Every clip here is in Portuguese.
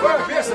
Vai a besta,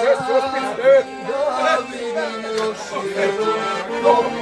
šest, šest, šest, šest, šest, šest, šest,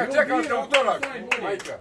Ceaca, ceaca, Teodora, aici.